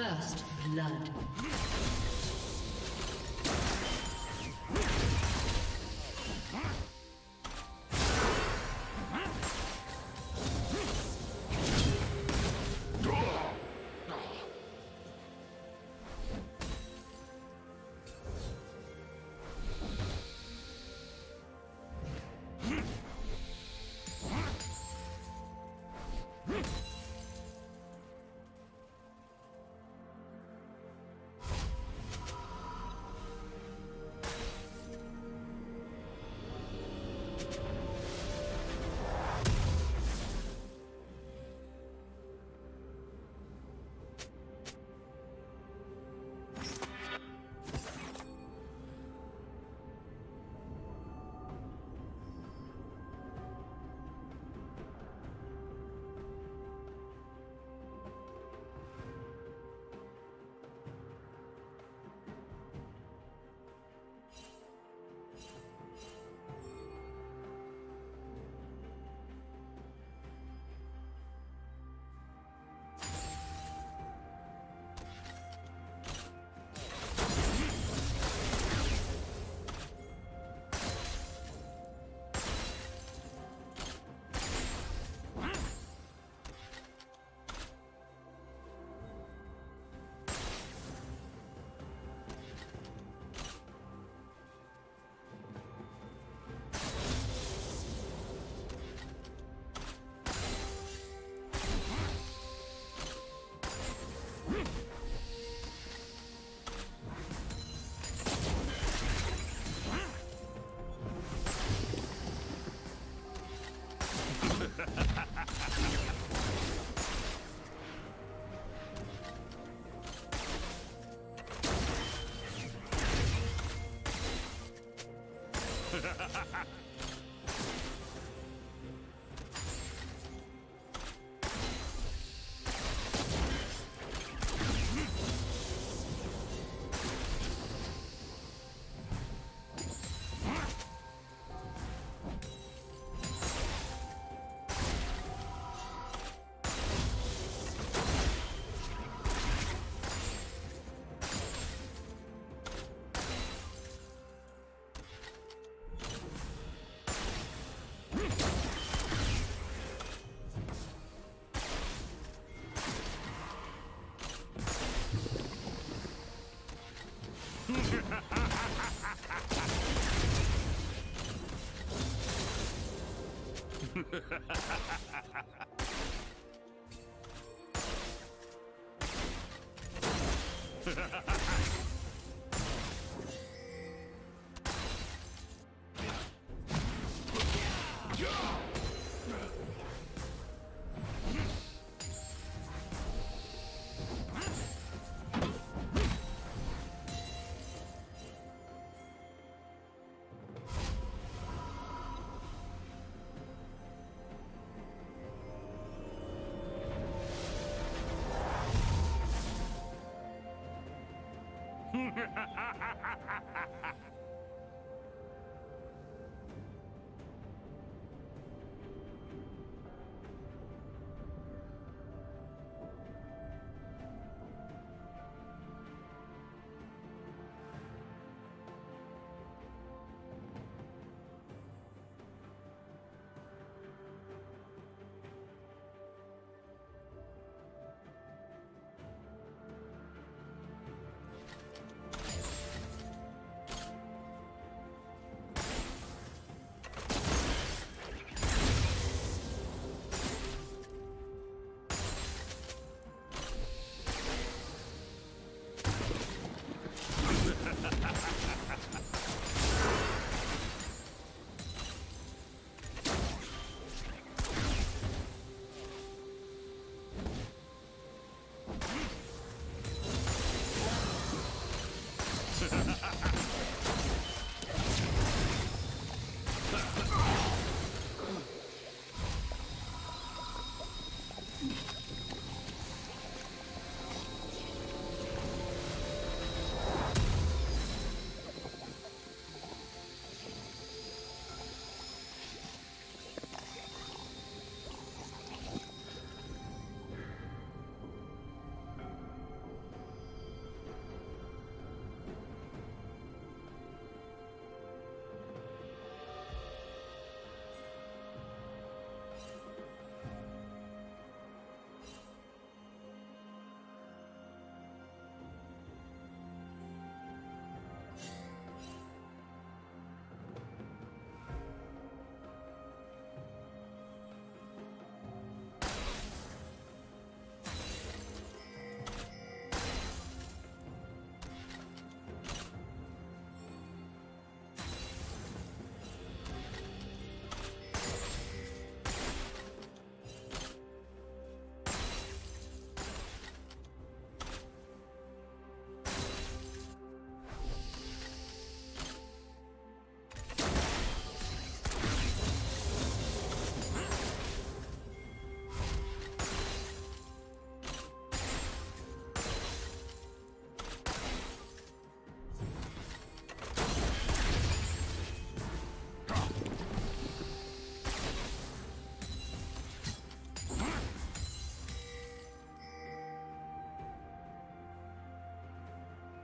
First blood.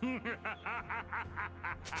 Ha ha ha ha ha ha!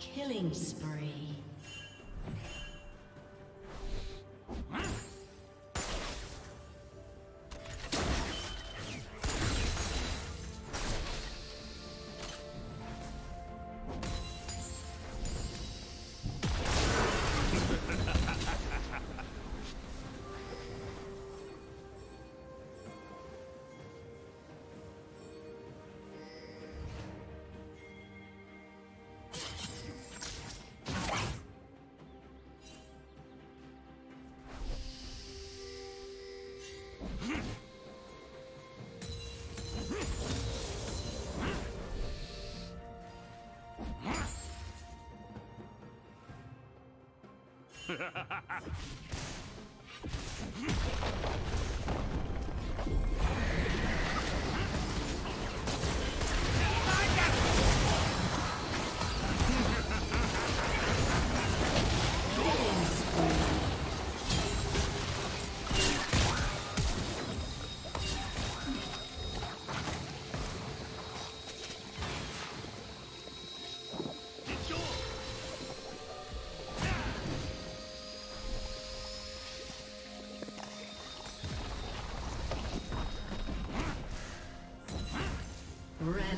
Killing spree. Ha ha ha ha!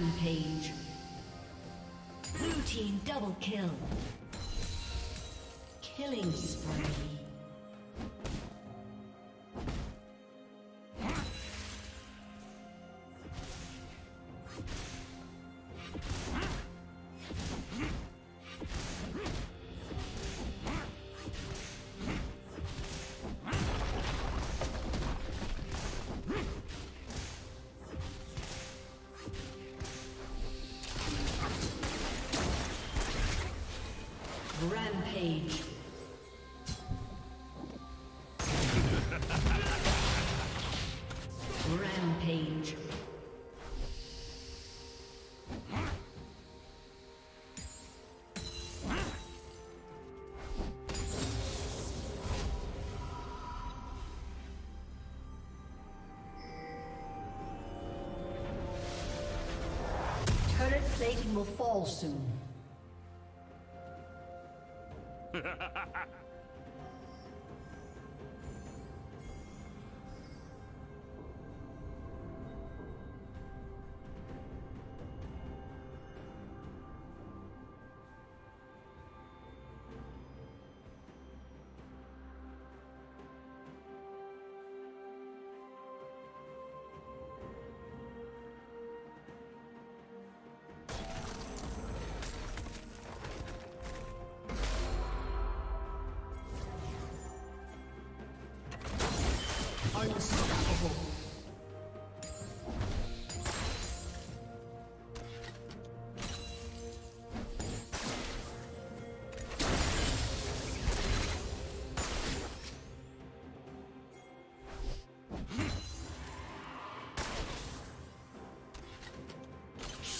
Rampage. Blue team double kill. Killing spree. Rampage. Rampage. plating will fall soon.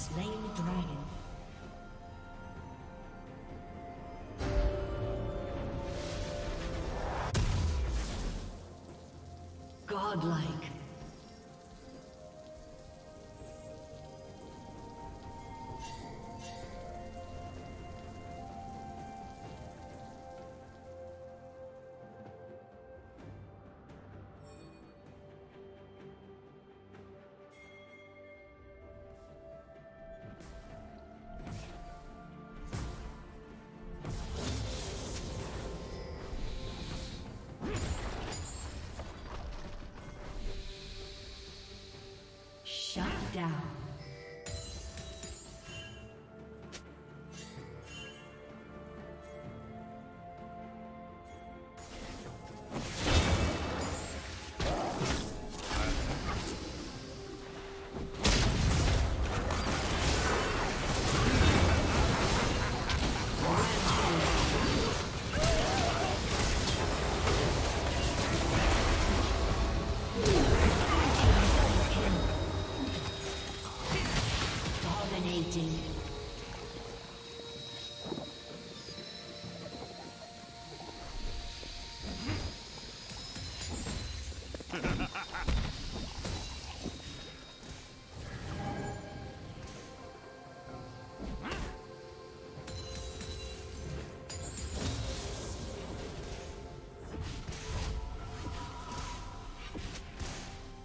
slain the dragon. Godlike. Down.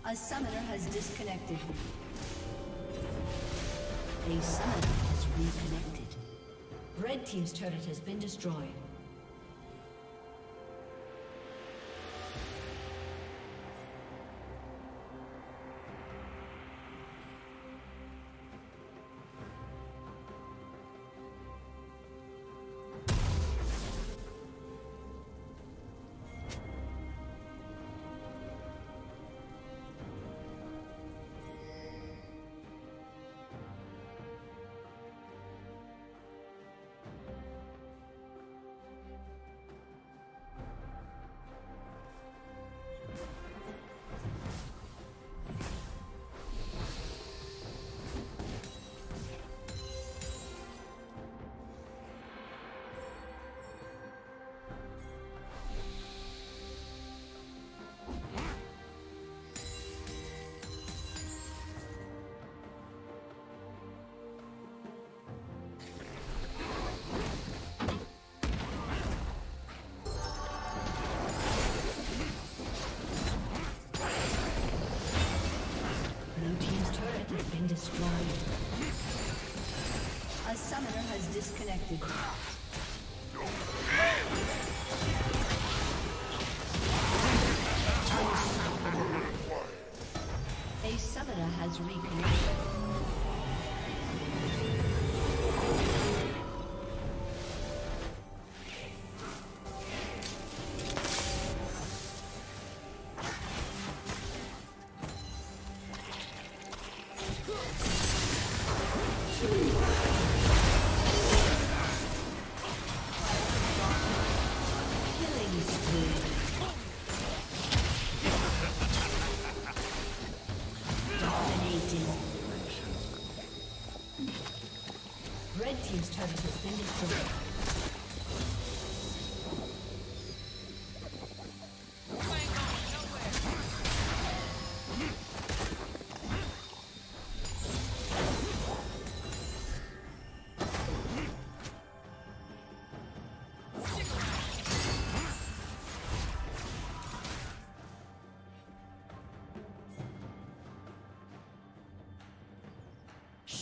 A summoner has disconnected. A summoner has reconnected. Red Team's turret has been destroyed.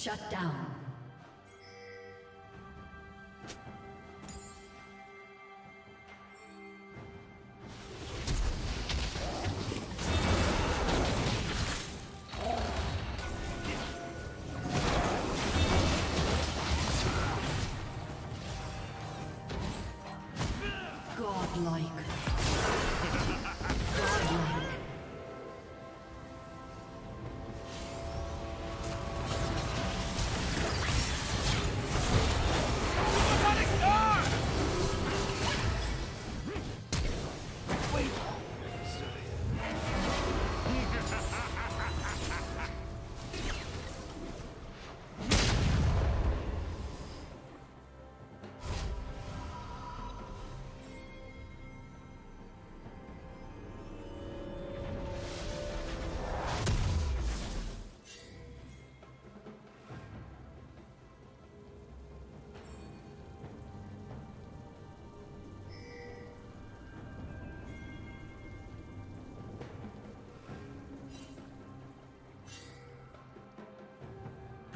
Shut down.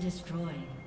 Destroyed.